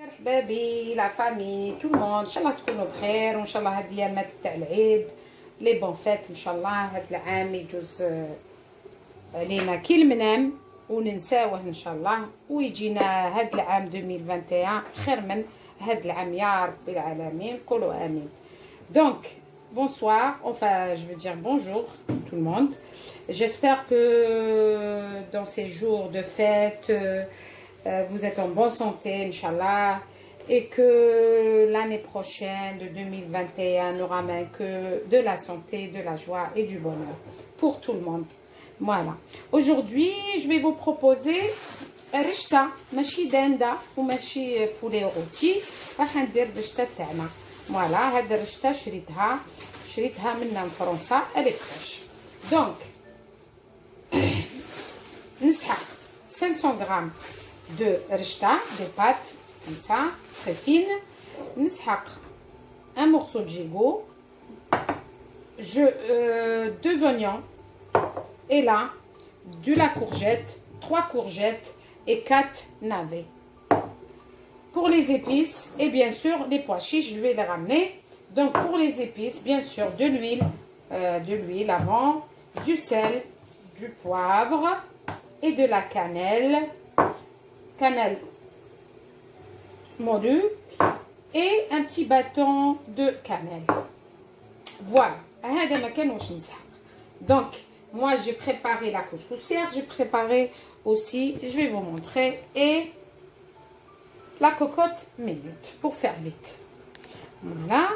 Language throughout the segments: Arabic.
مرحبا ب la famille tout le monde ان شاء الله تكونوا بخير وان شاء الله هاد الايامات تاع العيد. les bonnes fêtes ان شاء الله هاد العام يجوز آه، علينا كي المنام وننساوه ان شاء الله ويجينا هاد العام 2021 خير من هاد العام. يا رب العالمين قولوا آمين. donc bonsoir. Enfin je veux dire bonjour tout le monde. J'espère que dans ces jours de fête Euh, vous êtes en bonne santé, Inch'Allah, et que l'année prochaine de 2021 n'aura même que de la santé, de la joie et du bonheur pour tout le monde. Voilà. Aujourd'hui, je vais vous proposer rishta, machi denda ou machi poulet rôti. راح ندير رشتا تاعنا فوالا هاد الرشتا شريتها شريتها من فرنسا الي فريش دونك نسحق 500 غرام de rechta, des pâtes, comme ça, très fines. Un morceau de gigot. Euh, deux oignons. Et là, de la courgette, trois courgettes et quatre navets. Pour les épices, et bien sûr, les pois chiches, je vais les ramener. Donc, pour les épices, bien sûr, de l'huile, euh, de l'huile avant, du sel, du poivre et de la cannelle cannelle morue et un petit bâton de cannelle. Voilà. Donc, moi j'ai préparé la couscoussière, j'ai préparé aussi, je vais vous montrer, et la cocotte minute pour faire vite. Voilà.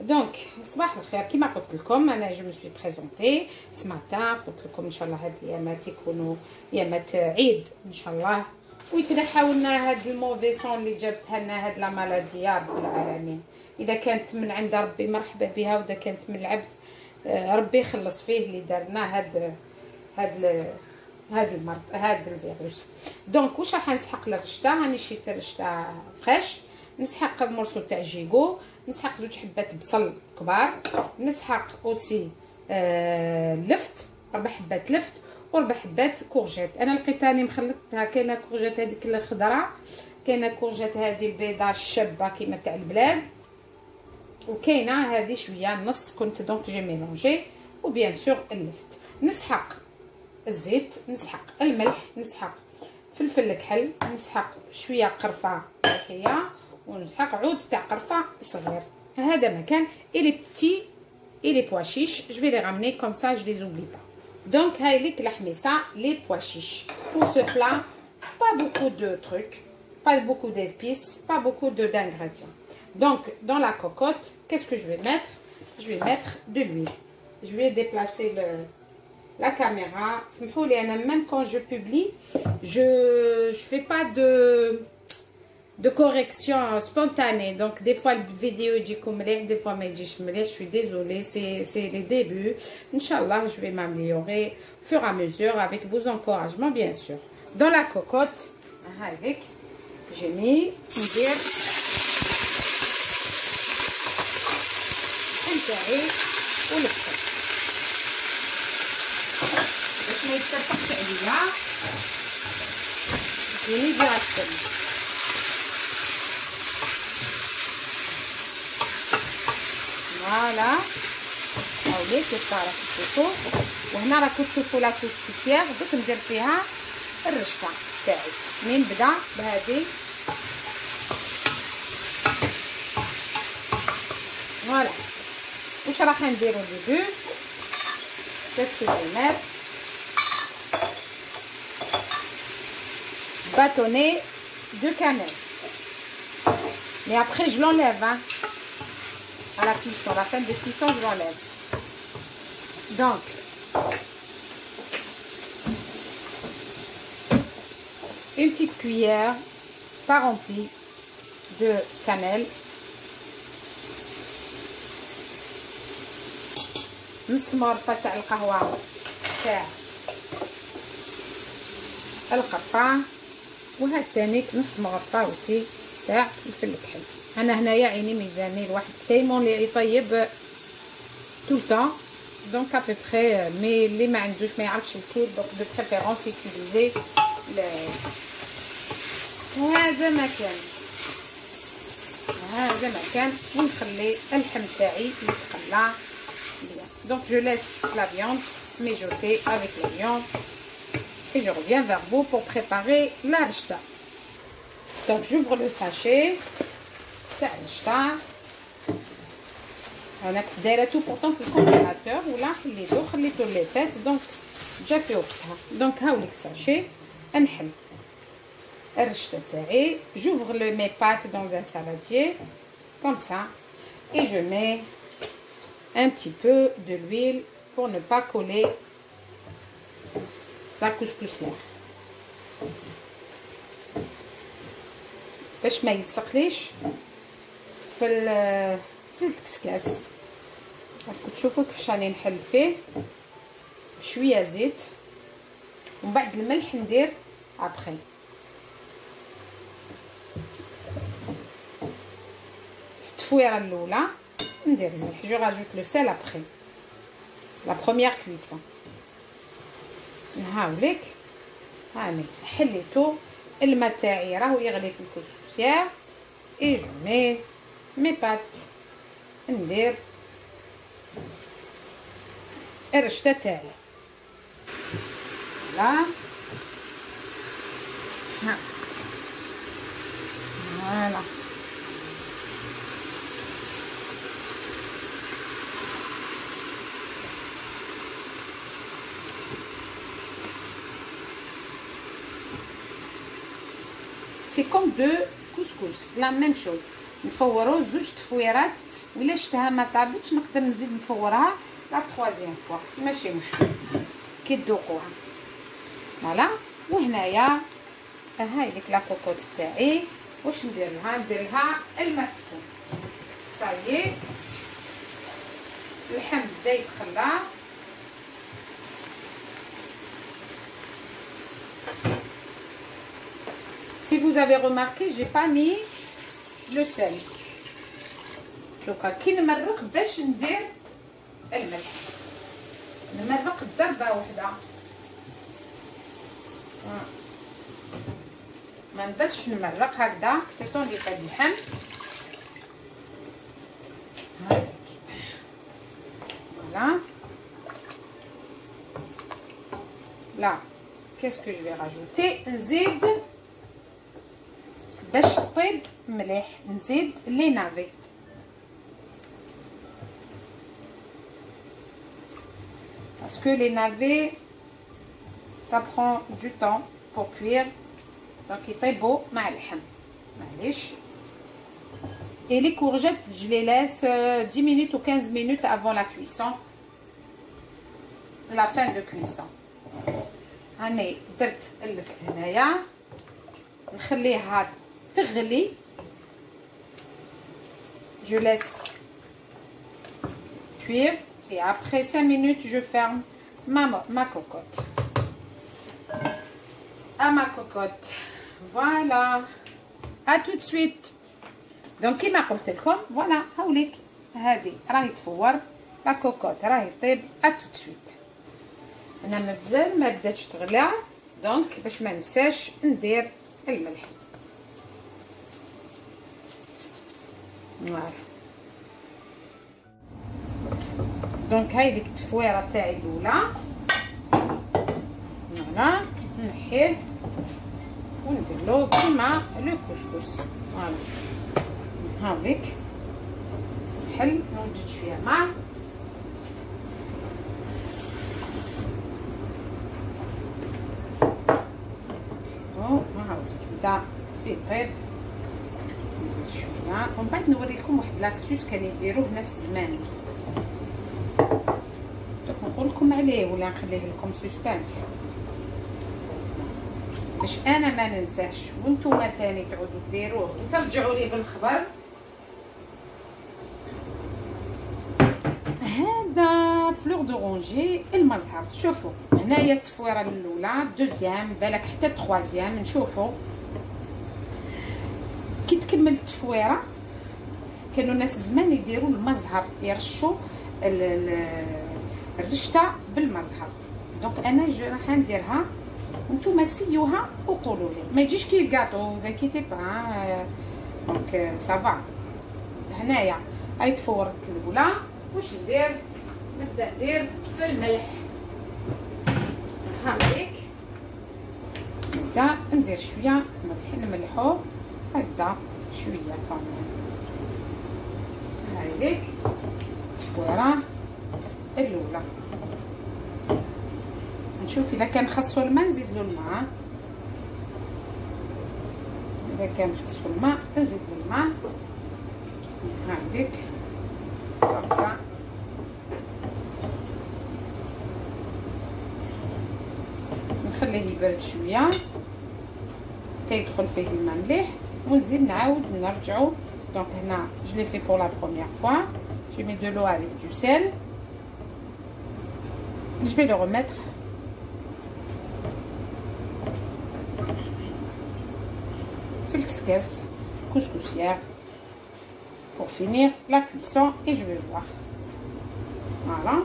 Donc, je me suis présentée ce matin, pour que comme Inch'Allah, il y a ويتنحاو لنا هاد الموفيسون اللي جابتها لنا هاد لا مالادي يا رب العالمين. إذا كانت من عند ربي مرحبا بها. وإذا كانت من العبد آه، ربي يخلص فيه اللي دارنا هاد هاد هاد المرض هاد الفيروس. donc واش راح نسحق للرشته هاني شريت الرشته fraîche. نسحق morceau تاع جيغو. نسحق زوج حبات بصل كبار. نسحق aussi آه لفت ربع حبات لفت. وربع حبات courgette. أنا لقيت راني مخلطتها كاينة courgette هذيك الخضراء كاينة courgette هذه البيضاء الشابة كيما تاع البلاد وكاينة هذه شوية نص كنت donc j'ai mélangé و bien sûr اللفت نسحق الزيت نسحق الملح نسحق فلفل كحل نسحق شوية قرفة ريحيه ونسحق عود تاع قرفة صغير. هذا ما كان. et les petits et les pois chiches je vais les ramener comme ça je les oublie pas Donc, ça, les pois chiches. Pour ce plat, pas beaucoup de trucs, pas beaucoup d'épices, pas beaucoup d'ingrédients. Donc, dans la cocotte, qu'est-ce que je vais mettre? Je vais mettre de l'huile. Je vais déplacer la caméra. Même quand je publie, je ne fais pas de de correction spontanée. Donc, des fois, la vidéo dit comme des fois, mais je suis désolée, c'est les débuts. Inch'Allah, je vais m'améliorer au fur et à mesure avec vos encouragements, bien sûr. Dans la cocotte, avec, j'ai mis, dire, انتهي ولفت باش ما يتفتحش عليا جيني ديريكتومون فوالا هاولي كيف راكم تشوفوا وهنا راكم تشوفوا la couscoussière دوك ندير فيها الرشطه تاعي. من بدا؟ بهذه. voilà واش راح نديرو début qu'est-ce que je bâtonnet de cannelle mais après je l'enlève hein. à la cuisson. À la fin de cuisson, je l'enlève. Donc, une petite cuillère, pas remplie, de cannelle. نص مرفة تاع القهوة تاع القرفة وهاد الثاني نص مرفة وسي تاع الفل الكحل أنا هنايا عيني ميزاني الواحد tellement اللي يطيب tout le temps donc à peu près mais اللي ما عندوش ما يعرفش الكيل donc de préférence utilisez هذا ما كان هذا ما كان ونخلي اللحم تاعي يتقلى bien donc je laisse la viande mijoter avec la viande et je reviens vers vous pour préparer la rechta. Donc j'ouvre le sachet. تاع الرشتا أنا دايرتو pourtant في ال congélateur ولا خليتو خليتو اللي فات donc جا في وقتها donc هاوليك sachet نحل الرشته تاعي j'ouvre le mes pâtes dans un saladier comme ça. Et je mets un petit peu de l'huile pour ne pas coller la couscoussière. باش ما يلصقليش في في الكسكاس راكم تشوفوا كيفاش راني نحل فيه. شوية زيت. ومن بعد الملح ندير ابخي في التفويرة الأولى ندير الملح. je rajoute le sel après la première cuisson نهاولك. هاني. حليتو الماء تاعي راهو يغلي في ال couscoussière et je mets mes pâtes ندير الرشته تاعي là ها voilà c'est comme du couscous la même chose نفورو زوج تفويرات. ولا شفتها ما طابتش نقدر نزيد نفورها la troisième fois. ماشي مشكل. كي تذوقوها voilà. وهنايا هاي ديك la cocotte تاعي. واش ندير لها ندير لها الماء سخون صايي. اللحم بدأ يتقلى. Si vous avez remarqué, j'ai pas mis le sel. دوكا كي نمرق باش ندير الملح. نمرق ضربه واحدة ما نبداش نمرق هكذا. تيطون لي قد اللحم فوالا لا كيس كو جو راجوتي نزيد باش طيب مليح نزيد لي نافي parce que les navets ça prend du temps pour cuire donc يطيبوا مع اللحم معليش et les courgettes je les laisse 10 minutes ou 15 minutes avant la cuisson la fin de cuisson هاني درت اللفت هنايا نخليها تغلي Je laisse cuire et après 5 minutes je ferme ma, ma cocotte. À ma cocotte. Voilà. À tout de suite. Donc كيما قلت لكم voilà هاوليك هذه راهي تفور la cocotte راهي طيب à tout de suite. أنا مازال ما بداتش تغلى donc باش ما نساش ندير الملح voilà donc هاي ديك التفويره تاعي الاولى voilà نحيه وندير له كيما le couscous voilà هاوليك نحل نوجد شوية ماء بدا يطيب شوية ومن بعد نوريكم واحد l'astuce كانوا يديروه ناس زمان دوك نقول لكم عليه ولا نخليه لكم suspense باش أنا ما ننساش وأنتم ثاني تعودوا ديروه وترجعوا لي بالخبر. هذا fleur d'oranger المزهر شوفوا هنايا التفويره الأولى deuxième بالك حتى troisième نشوفوا. كي تكمل التفويره كانوا الناس زمان يديروا المزهر يرشوا الرشته بالمزهر donc أنا راح نديرها نتوما سيوها وقولوا لي ما يجيش كي ال gâteau vous inquiétez pas donc ça va هنايا هاي تفورت الاولى واش ندير؟ نبدأ ندير في الملح. هاك نبدأ ندير شوية ملح نملحو هكذا شوية كمان هايليك التفويره الأولى. نشوف إذا كان خصو الماء نزيد له الماء. إذا كان خصو الماء نزيد له الماء هاديك خمسة. نخليه يبرد شوية. حتى يدخل فيه الماء مليح. ونزيد نعاود نرجعو. donc هنا je l'ai fait pour la première fois je mets de l'eau avec du sel Je vais le remettre. Felxkes, couscoussière. Pour finir la cuisson et je vais voir. Voilà.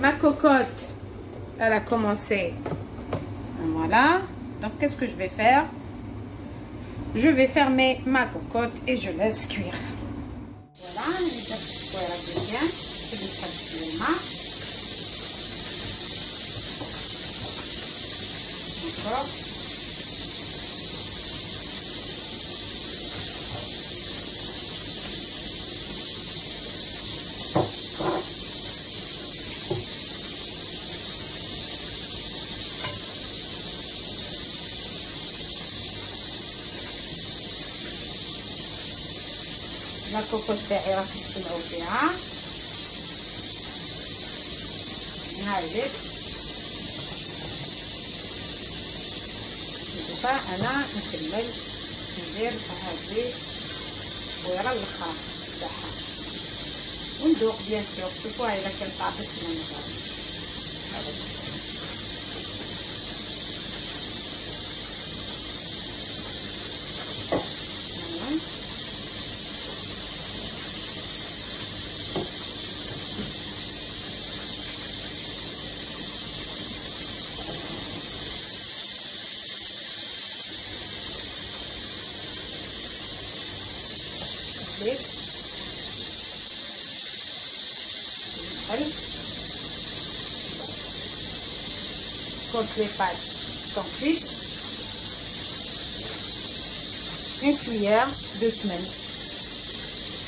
Ma cocotte, elle a commencé. Voilà. Donc, qu'est-ce que je vais faire? Je vais fermer ma cocotte et je laisse cuire. Voilà نبدا التصويره مزيان نبدا نحط الماء داكوغ لا كوكو تاعي راح تسمعوا فيها هايليك دابا أنا نكمل ندير هذه التصويره الاخرى تاعها وندوق بيان سور شوفوها الا كان طابت من هذا الزيت quand les pâtes sont cuites une cuillère de سمن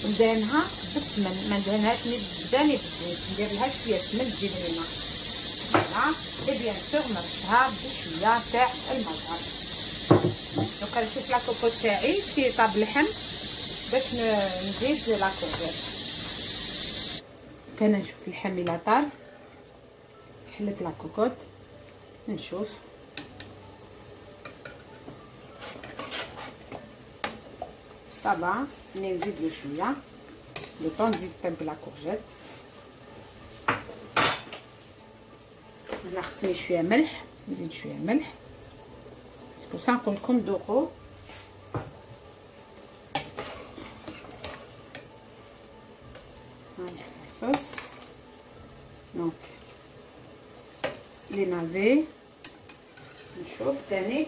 ندهنها بالسمن ما ندهنهاش ni بالزبده ni بالزيت ندير لها شوية سمن تجي زينه voilà et bien sûr نرشها بشويه تاع المزهر دوكا نشوف la cocotte تاعي si طاب اللحم باش نزيد la courgette كان نشوف اللحم إلى طاب حلت la cocotte. نشوف. ça va mais نزيد له شوية. le temps نزيد طيب la courgette. هنا خصني شوية ملح. نزيد شوية ملح. c'est pour ça نقول لكم ذوقوا la sauce donc les navets نشوف تاني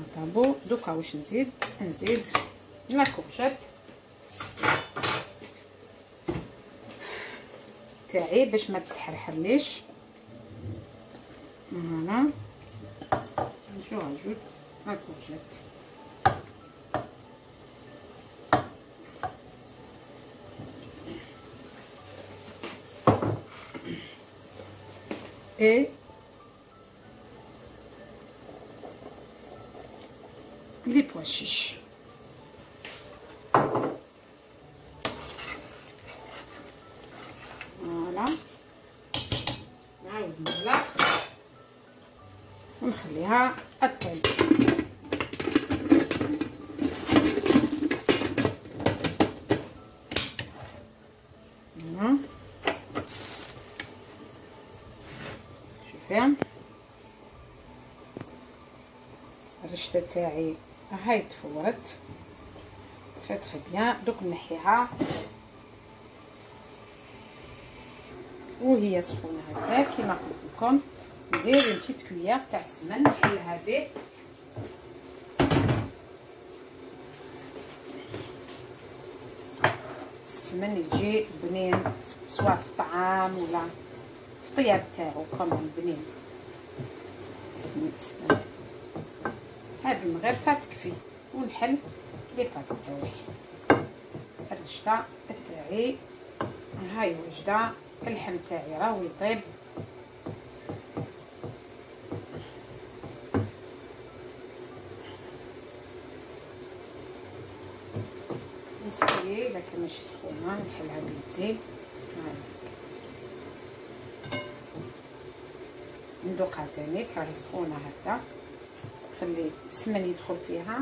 ها طابو دوكا واش نزيد نزيد لا تاعي باش ما تتحرحرليش فوالا جو راجوت لا et les pois chiches. Voilà. نعاود نغلق ونخليها تطيب شوفي. الرشته تاعي هاي تفورت. très très bien. دوك نحيها. وهي سخونة هكذا كيما قلت لكم. ندير petite cuillère تاع السمن نحلها به السمن يجي بنين سواء في الطعام ولا في الطياب تاعو كمان بنين هاد المغرفه تكفي ونحل لي بات تاعي. الرشده تاعي هاي وجدة. اللحم تاعي راهو يطيب. نسقيه الا كان ماشي سخونة نحلها بيدي. ندوقها تاني راهي سخونه هكا نخلي السمن يدخل فيها.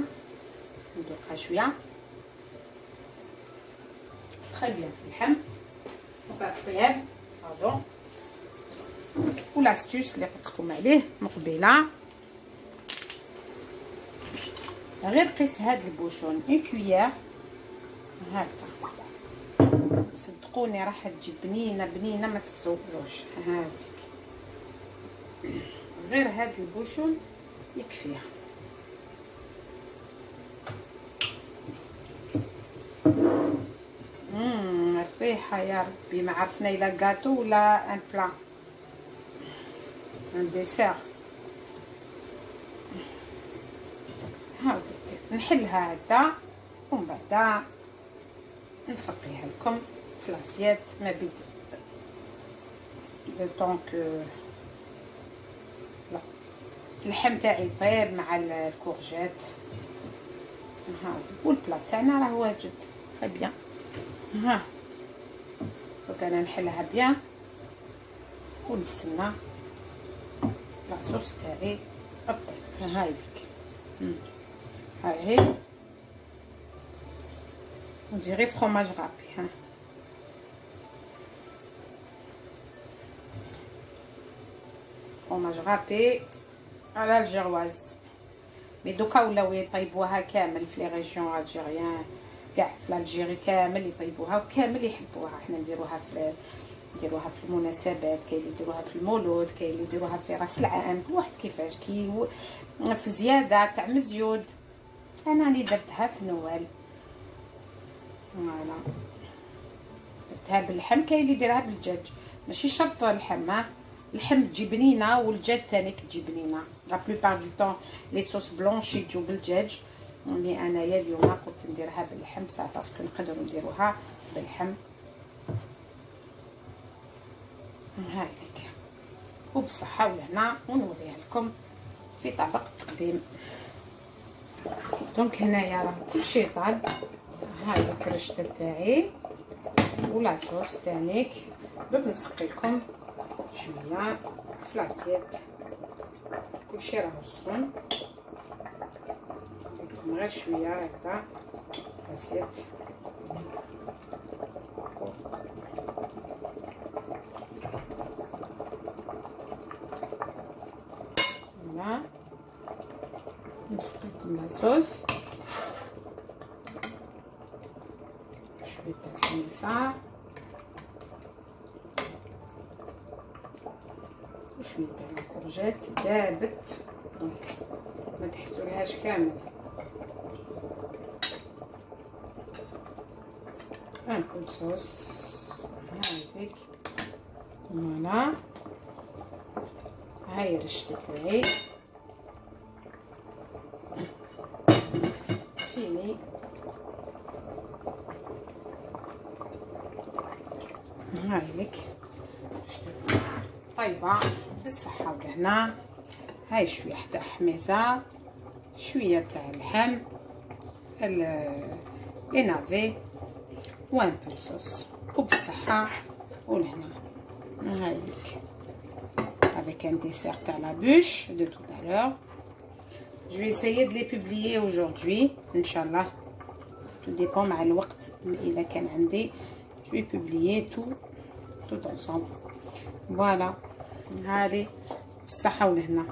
ندوقها شوية. تخي بيان في اللحم وفي الطياب باردون ولاستوس اللي قلت لكم عليه مقبله غير قيس هاد ال bouchon une cuillère هكا صدقوني راح تجي بنينه بنينه ما هاديك غير هاد ال bouchon يكفيها الريحه يا ربي. ما عرفنا إلا كاطو ولا un plat ان ديسير هاو نحلها هكذا ومن بعد نسقيها لكم في لاسيات ما بيد لو طون كو اللحم تاعي طيب مع الكورجات ها والبلا تاعنا راه واجد. بيان ها. أنا نحلها bien. ونستنى la sauce تاعي الطيب هاي ديك. هاي هي. نديري fromage râpé ها fromage râpé à l'algéroise mais دوكا ولاو يطيبوها كامل في les régions algériennes كاع في l'Algérie كامل يطيبوها وكامل يحبوها. حنا نديروها في نديروها في المناسبات كاين اللي يديروها في المولود كاين اللي يديروها في راس العام. كل واحد كيفاش كي في زيادة تاع مزيود. أنا اللي درتها في نوال. voilà. درتها باللحم كاين اللي يديرها بالدجاج. ماشي شرط اللحم اللحم تجي بنينة والدجاج ثاني كتجي بنينة. la plupart du temps les sauces blanches يجيو بالدجاج. mais انايا اليوم قلت نديرها باللحم بصح parce que نقدروا نديروها باللحم. هايليك وبصحه والهنا ونوريها لكم في طبق تقديم. donc هنايا راه كلشي طاب هاي الرشته تاعي و la sauce تانيك. دوك نسقي لكم شوية في l'assiette كلشي راهو سخون لكم غير شوية هكذا l'assiette voilà نسقيكم la sauce شوية تاع الحميصه وشويه تاع ال courgette دابت donc ما تحسولهاش كامل un peu la sauce هاذيك voilà هاي رشته تاعي فيني هاي لك طيبة بالصحة والهنا هاي شوية حتى حميصة شوية تاع اللحم الانافي وان بو صوص وبالصحة والهنا هاي لك avec un dessert à la bûche de tout à l'heure je vais essayer de les publier aujourd'hui inchallah tout dépend مع الوقت الا كان عندي je vais publier tout tout ensemble voilà هذه بالصحه والهنا